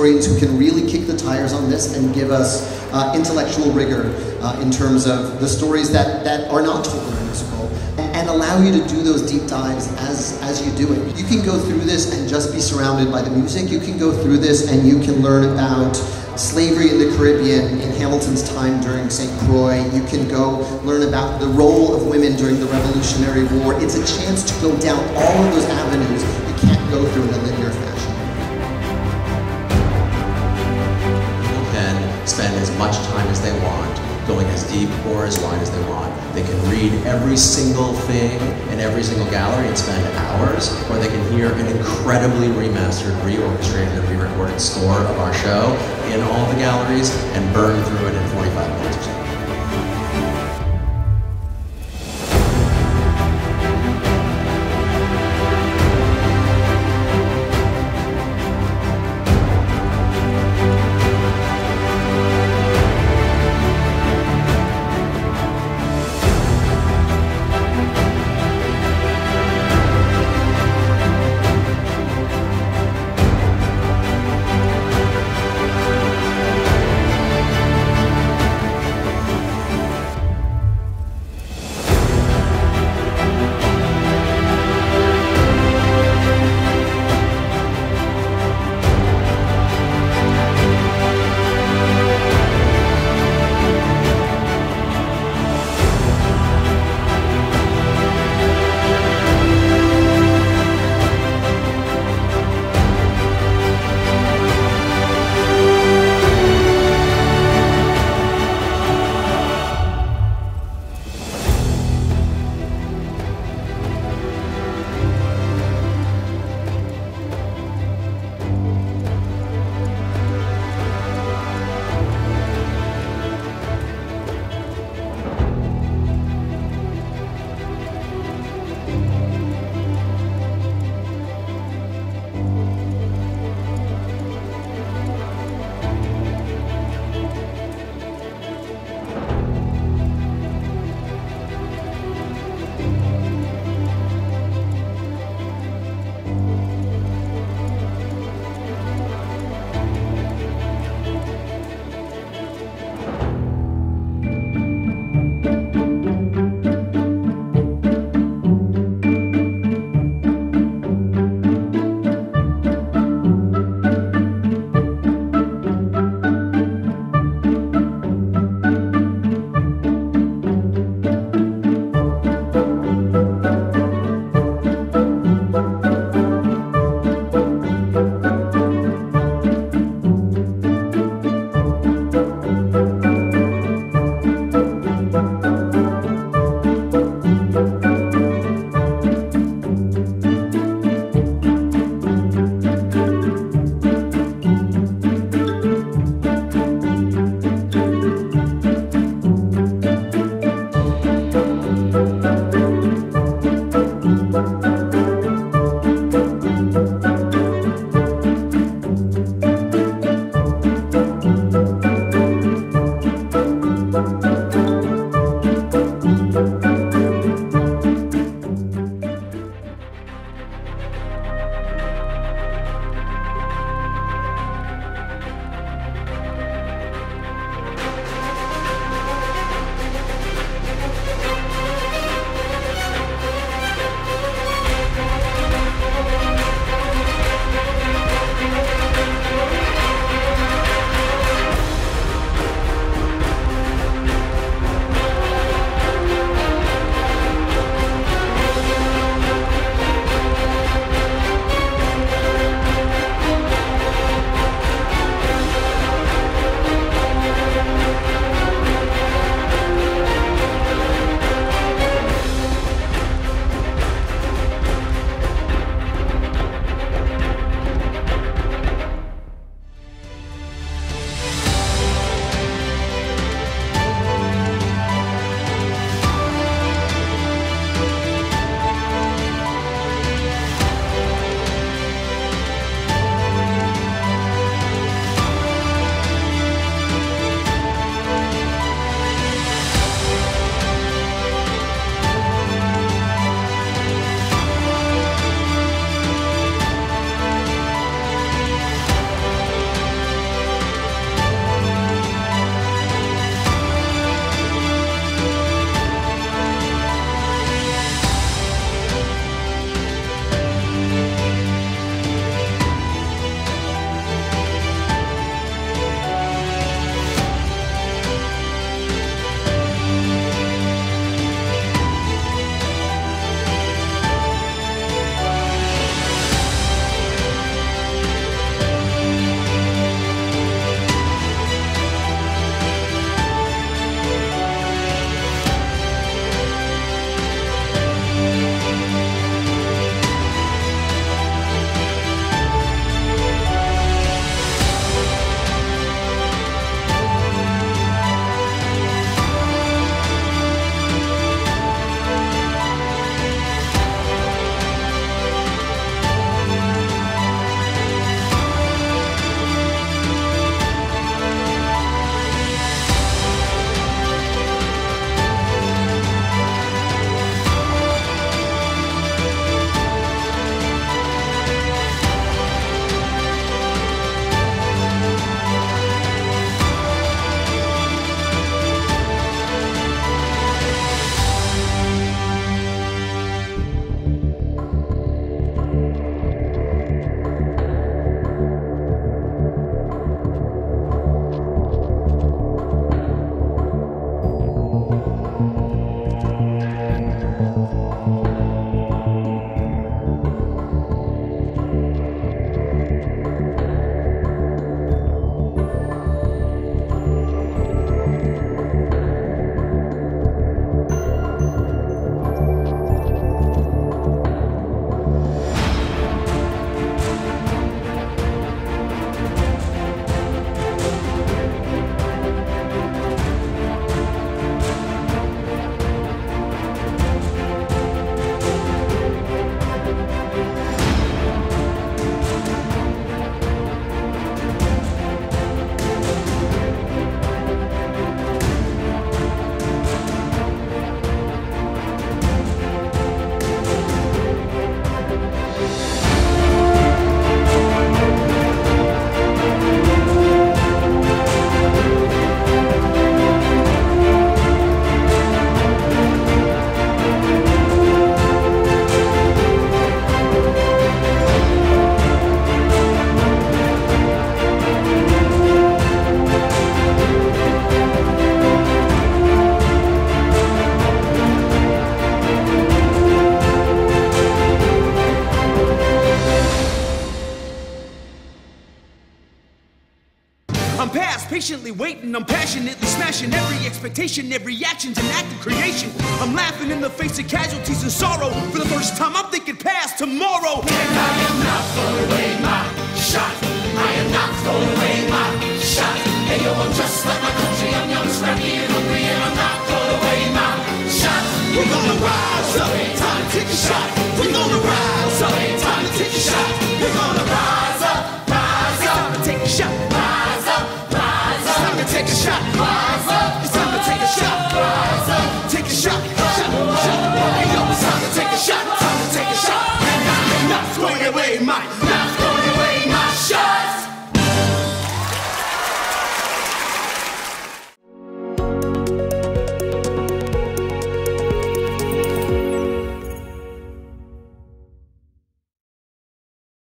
historians who can really kick the tires on this and give us uh, intellectual rigor uh, in terms of the stories that, that are not told in musical and allow you to do those deep dives as, as you do it. You can go through this and just be surrounded by the music. You can go through this and you can learn about slavery in the Caribbean in Hamilton's time during St. Croix. You can go learn about the role of women during the Revolutionary War. It's a chance to go down all of those avenues you can't go through in a linear fashion. Much time as they want, going as deep or as wide as they want. They can read every single thing in every single gallery and spend hours, or they can hear an incredibly remastered, reorchestrated, and re-recorded score of our show in all the galleries and burn through it in 45 minutes or so. patiently waiting. I'm passionately smashing every expectation, every action's an act of creation. I'm laughing in the face of casualties and sorrow. For the first time, I'm thinking past tomorrow. And I am not throwing away my shot. I am not throwing away my shot. Hey yo, I'm just like my country. I'm young, scrappy, and hungry, and I'm not throwing away my shot. We're gonna rise. might